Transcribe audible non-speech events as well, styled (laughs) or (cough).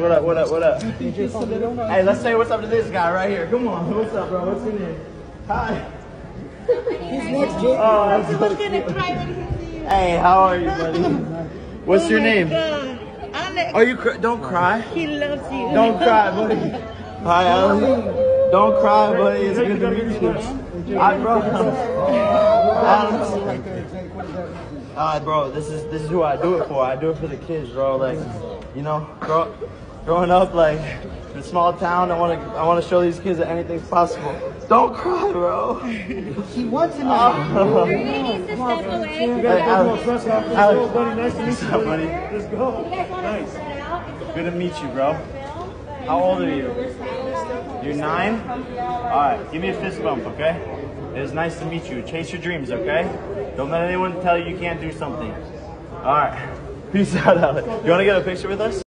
What up, what up, what up? Hey, let's say what's up to this guy right here. Come on, what's up, bro? What's your name? Hi. He's next. Oh, that's so. Hey, how are you, buddy? (laughs) What's your name? Are you? Cr- don't cry. He loves you. Don't cry, buddy. Hi, Alan. Don't cry, buddy. It's good to meet you. Hi, bro. Alan. Alright, bro. This is this is who I do it for. I do it for the kids, bro. Like, you know, grow, growing up like in a small town, I want to I want to show these kids that anything's possible. Don't cry, bro. He wants to know. He needs to step away. Hey, Alex. Alex. buddy. Nice to meet you. buddy? Let's go. Nice. Good to meet you, bro. How old are you? You're nine? Alright, give me a fist bump, okay? It was nice to meet you. Chase your dreams, okay? Don't let anyone tell you you can't do something. Alright. (laughs) Peace out, Alex. You want to get a picture with us?